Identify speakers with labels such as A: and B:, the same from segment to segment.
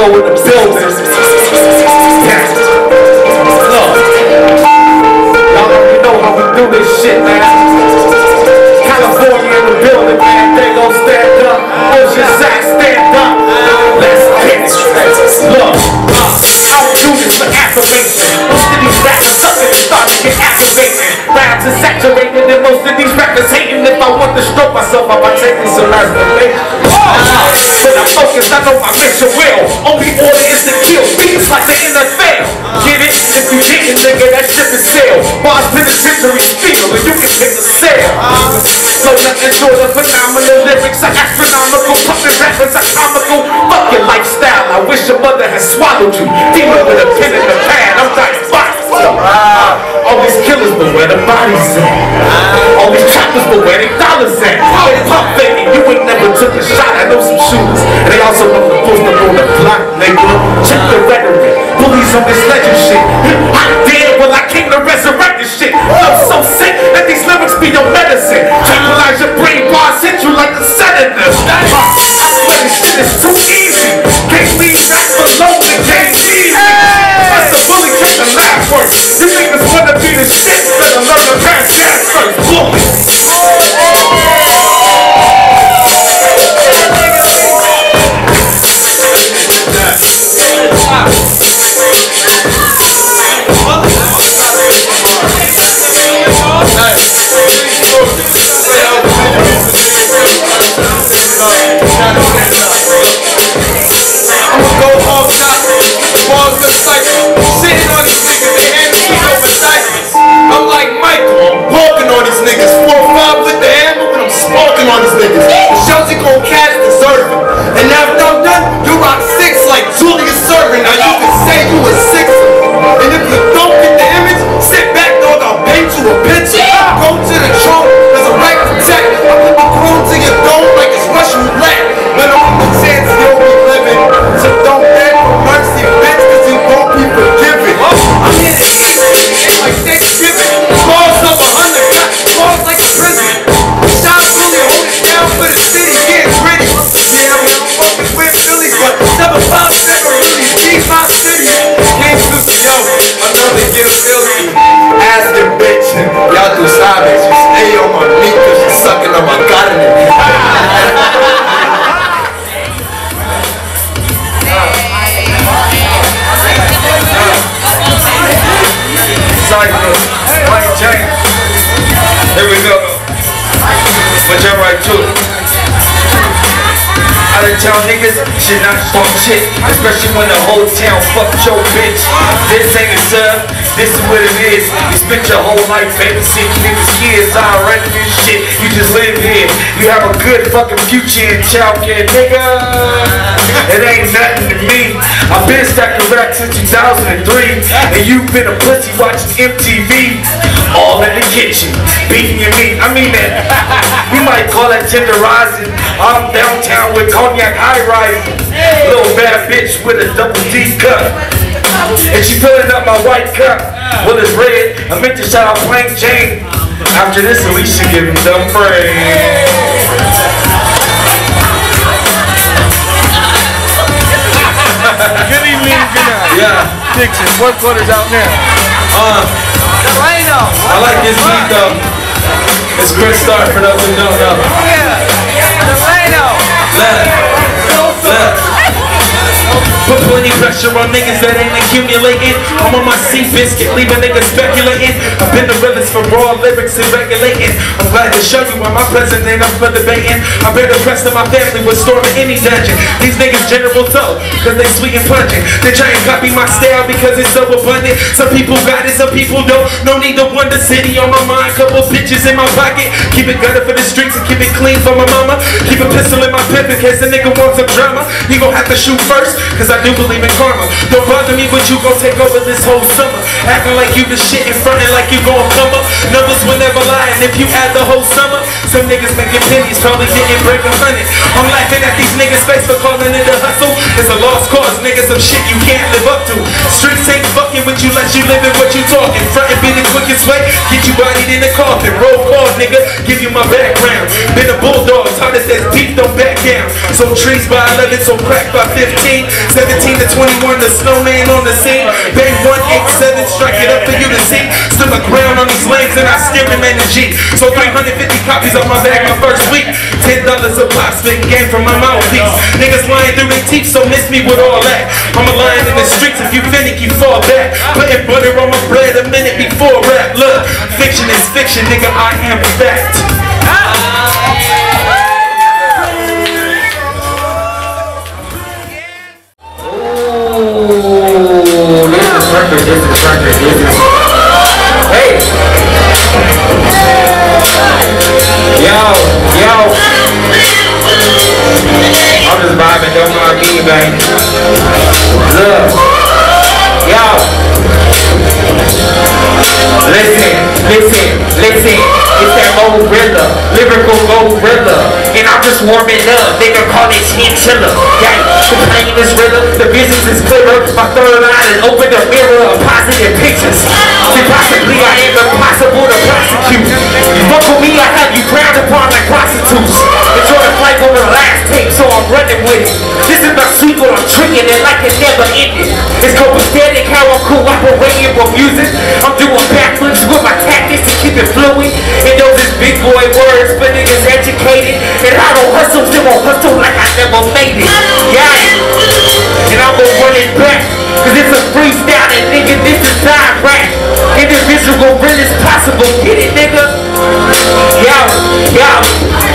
A: How we man. California in the building, man. They gon' stand up. Ocean Zach, stand up. Let's get it. Look, uh, I don't do this for affirmation. Most of these rappers up and start to get activated. Are saturated and most of these rappers hating. If I want to stroke myself, I'm taking some isolation. But I'm focused, I know my mission will. Only order is to kill beats like the NFL. Get it? If you didn't, nigga, that ship is sail. Bars penitentiary steel, and you can take a sail. So nothing short of phenomenal lyrics are astronomical. Puppet rappers are comical. Fuck your lifestyle. I wish your mother had swallowed you. Demon with a pen in the pad. I'm diabolical. All these killers, but where the bodies at? Never took a shot. I know some shooters. And they also know the poster on the block, nigga. Check the rhetoric. Bullies on this legend shit. I did well, I came to resurrect this shit. I'm so sick that these lyrics be your medicine. Niggas should not talk shit, especially when the whole town fuck your bitch. This ain't a sub, this is what it is. You spent your whole life babysitting niggas' kids, I run this shit. You just live here. You have a good fucking future in childcare, nigga. It ain't nothing to me. I've been stacking racks since 2003, and you've been a pussy watching MTV. All in the kitchen, beating your meat. I mean that. We might call that tenderizing. I'm downtown with cognac high rising. Little bad bitch with a double D cup. And she filling up my white cup. Well, it's red. I meant to shout out Plank Jane. After this, we should give him some praise.
B: Good evening, good night.
A: Yeah.
B: Dixon, what quarter's out now?
A: Uh,
B: Rhino.
A: I like this beat though. It's Chris Star for those who don't know.
B: Yeah.
A: Left. Left. Put plenty pressure on niggas that ain't accumulating. I'm on my sea biscuit, leaving niggas speculating. I've been the realest for raw lyrics and regulating. I'm glad to show you why my president I'm for debating. I bear the rest of my family with storming any dungeon. These niggas general though, cause they sweet and pungent. They try and copy my style because it's so abundant. Some people got it, some people don't. No need to wonder city on my mind, couple bitches in my pocket. Keep it gutter for the streets and keep it clean for my mama. Keep a pistol in my pip in case a nigga wants some drama. He gon' have to shoot first, cause I do believe in karma. Don't bother me, but you gon' take over this whole summer. Acting like you the shit in front and like you gon' come up. Numbers will never lie, and if you add the whole summer, Some niggas making pennies, probably didn't break a hundred. I'm laughing at these niggas' face for calling it a hustle. It's a lost cause, nigga, some shit you can't live up to. Streets ain't fucking with you, let you live in what you talking. Front and be the quickest way, get you bodied in the coffin. Roll call, nigga, give you my background. Been a bulldog, taught us that beef don't back down. So trees by 11, so crack by 15. 17 to 21, the snowman on the scene. Bang 187, strike it up for you to see. Stood my ground on these lanes and I steer him in the G. So 350 copies of my bag my first week. $10 a pop, spitting game from my mouthpiece. Niggas lying through their teeth, so miss me with all that. I'm a lion in the streets, if you finicky, fall back. Putting butter on my bread a minute before rap. Look, fiction is fiction, nigga, I am fact.
C: Ah. They can call it chinchilla. Yeah, the pain is realer, the business is clearer. My third eye is open the mirror of positive pictures. See, possibly I am impossible to prosecute. You fuck with me, I have you ground upon like prostitutes. Enjoy the flight over the last tape, so I'm running with it. This is my sequel, I'm tricking it like it never ended. It's copacetic how I'm cooperating with music. I'm doing backflips with my tactics to keep it fluid. And those is big boy words, but niggas educated. And hustle, still won't hustle like I never made it. Yeah, and I'm gonna run it back. Cause it's a freestyle and nigga, this is time rap. Individual, real as possible, get it nigga? Yo, yo,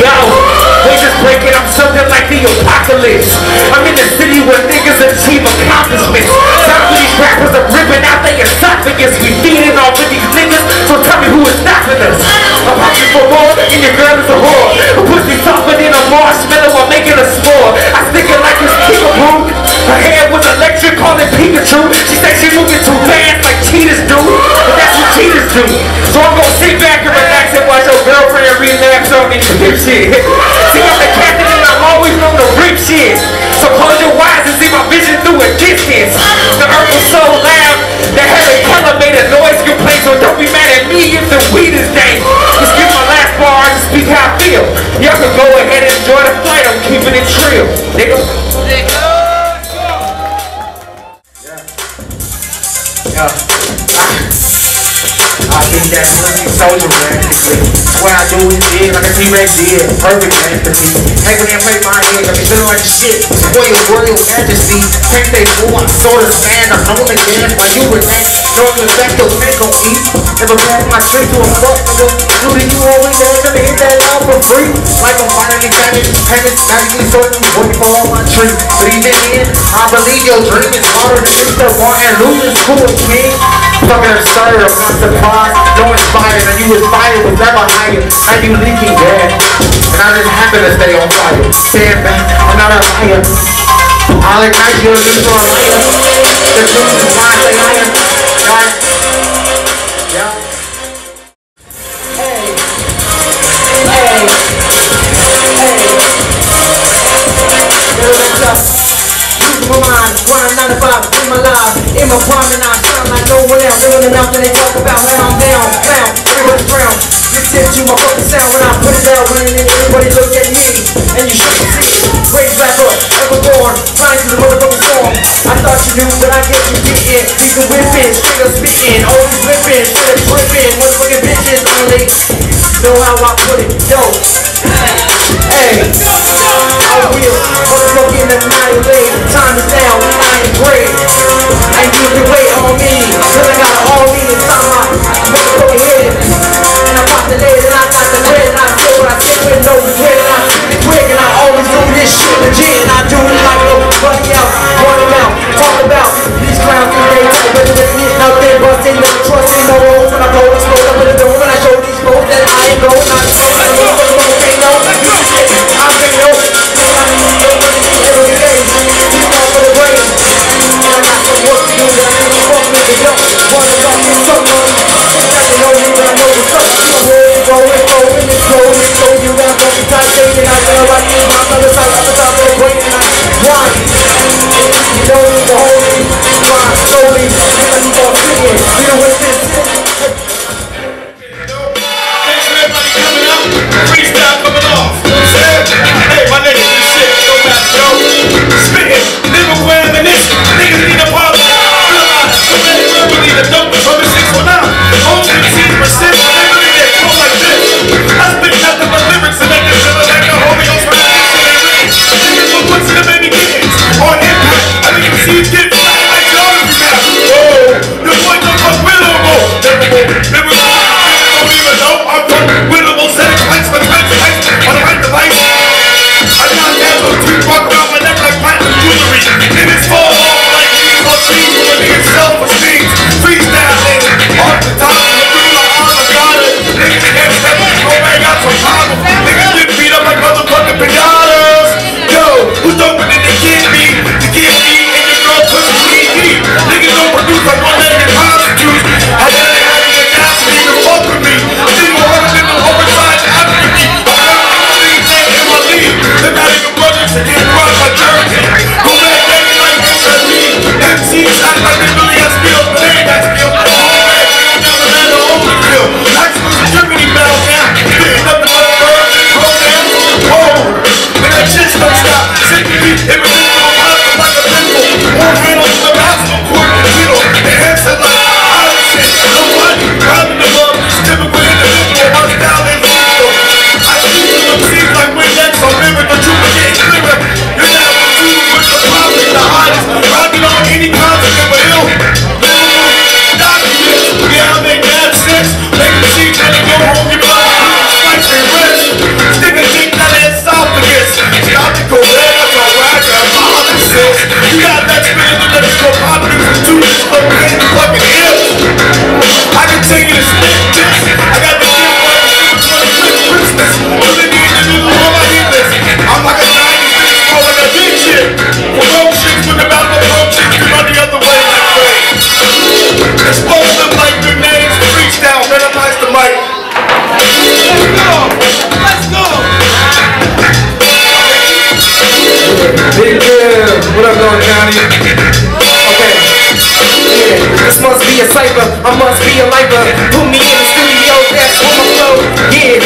C: yo. They just breaking up something like the apocalypse. I'm in the city where niggas achieve accomplishments. Some of these rappers are ripping out their esophagus. We feeding off of these niggas, so tell me who is stopping us. I'm hungry for more, and your girl is on me shit. See, I'm the captain and I'm always known to rip shit. So close your eyes and see my vision through a distance. The earth was so loud that Harry Keller made a noise complaint. So don't be mad at me if the weed is dank. Just give my last bar and speak how I feel. Y'all can go ahead and enjoy the flight. I'm keeping it trill, nigga. Yeah. Ah. Ah, I think that pussy soldier practically. What I do is big like a T-Rex did. Perfect fantasy. Hey, when they play my head, got me feeling like shit. Spoil your royal majesty. Can't they fool? I'm sort of stand. I'm known again. While you knowing the fact your man gon' eat. Never pass my straight to a fuck nigga. Dude, you always there to hit that out for free. Like I'm finally it. Habits magically sorting. Working for all my tree. But even then, I believe your dream is harder than Mr. Martin Luther School King. Fucking absurd, I'm not surprised. No inspired, and you inspired was never higher. Now you leaking gas. And I just happen to stay on fire. Stand back, I'm not a liar. I'll ignite you and leave you a liar. The truth is why I say I am. Yeah. Can whipping, straight up always flipping, straight up dripping, motherfucking bitches only know how I put it, yo. Hey,
D: Okay. Yeah, this must be a cipher. I must be a lifer. Put me in the studio, that's where my flow. is.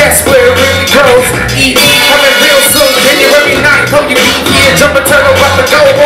D: that's where it really goes. E, coming real soon. Can you January 9th, hope you be here. Jumping Turtle, about to go.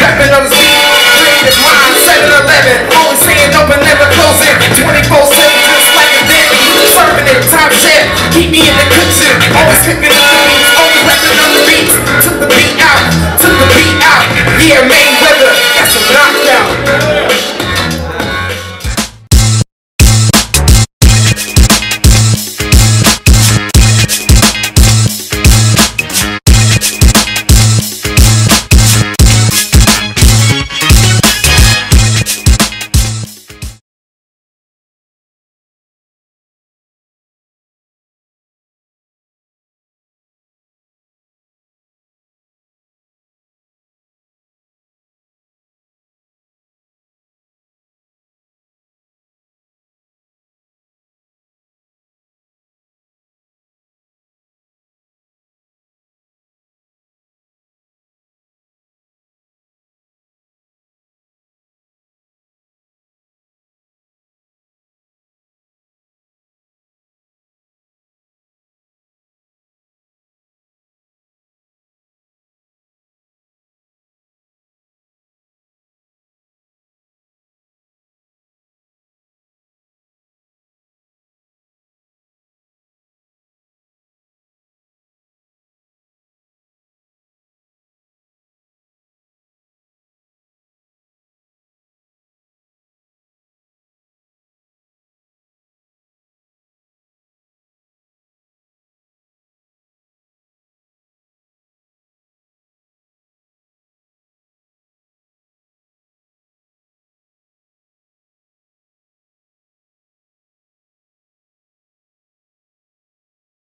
D: Stepping on the scene, Always open, never 24-7, just like a it, top. Keep me in the kitchen, always cooking the always on the. Took the beat out, took the beat out. Yeah, man.